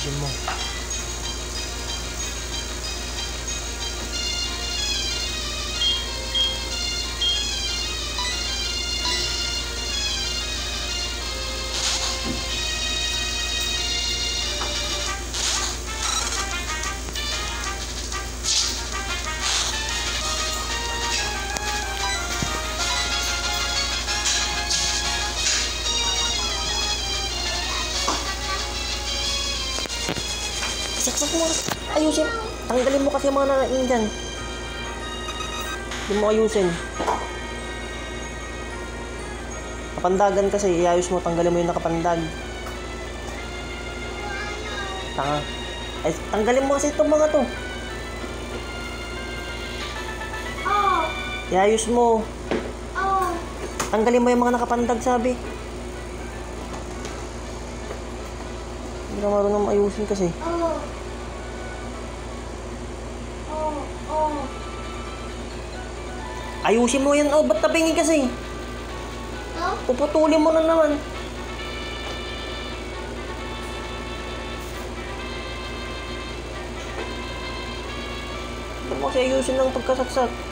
Ayusin mo. Kasi yung mga nanain dyan. Hindi mo ayusin. Kapandagan kasi, iayos mo, tanggalin mo yung nakapandag. Tanga. Ay, tanggalin mo kasi itong mga to. Oh, Iayos mo. oh. Tanggalin mo yung mga nakapandag, sabi. Hindi ka marunong ayusin kasi. Oh. Oh, oh. Ayusin mo yan, oh. Ba't tabingin kasi? No? Puputulin mo na naman. Ba't mo kasi ayusin ng pagkasaksak?